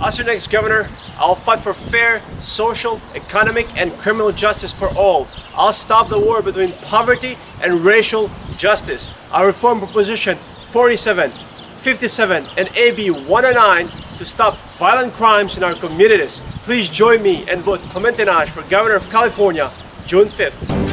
As your next governor, I'll fight for fair social, economic, and criminal justice for all. I'll stop the war between poverty and racial justice. I'll reform Proposition 47, 57, and AB 109 to stop violent crimes in our communities. Please join me and vote Klement Tinaj for Governor of California, June 5th.